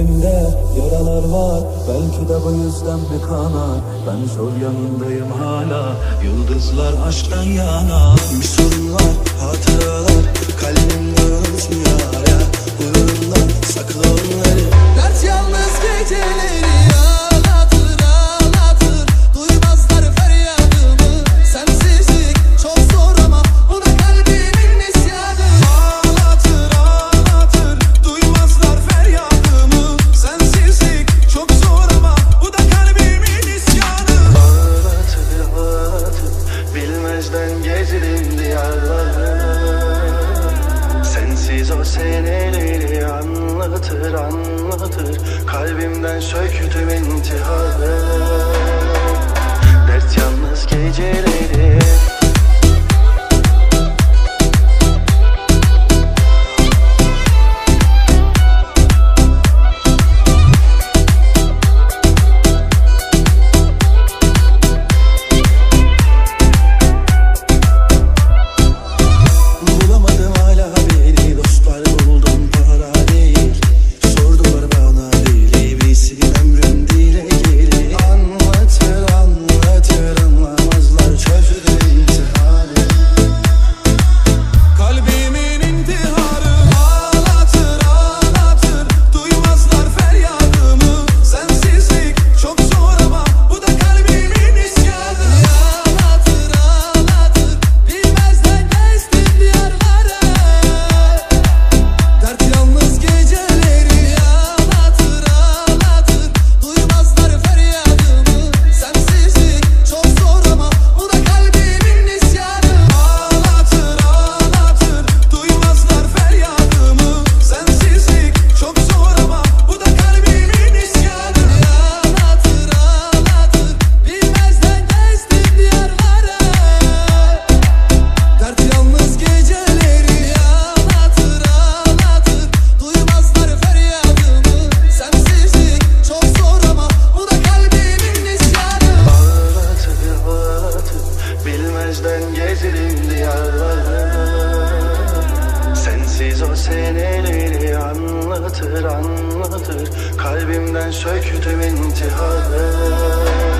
Kalbimde yaralar var. Belki de bu yüzden bir kanar Ben zor yanındayım hala. Yıldızlar aşktan yana. Misurlar hatıra gezerim diyarları. Sensiz o seneleri anlatır anlatır. Kalbimden söktüm intiharı. seneleri anlatır anlatır. Kalbimden söktüm intiharı